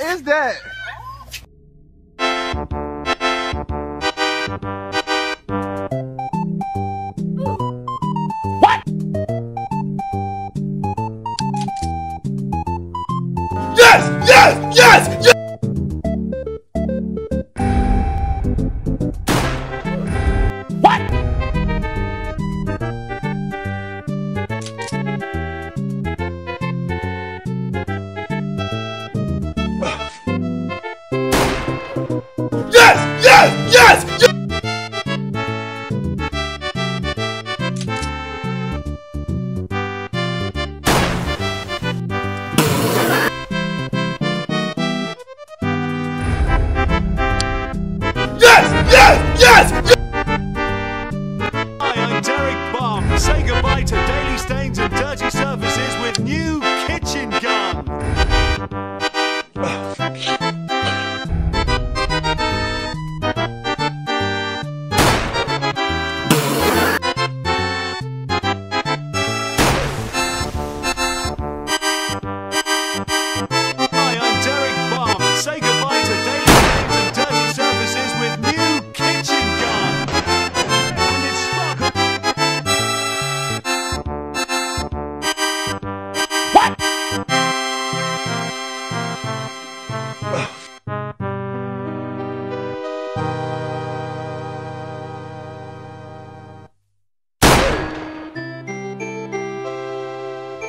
is that? What? Yes! Yes! Yes! yes! What? Say goodbye to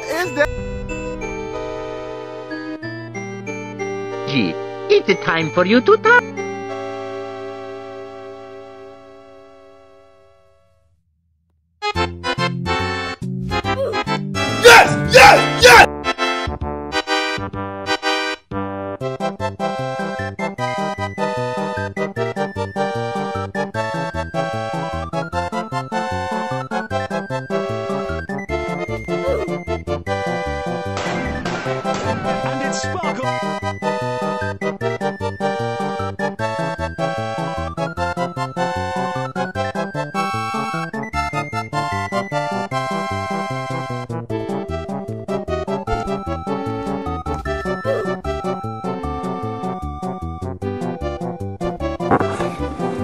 Is that? Gee, it's time for you to talk. And sparkle.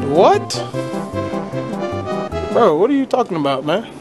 What? Bro, what are you talking about, man?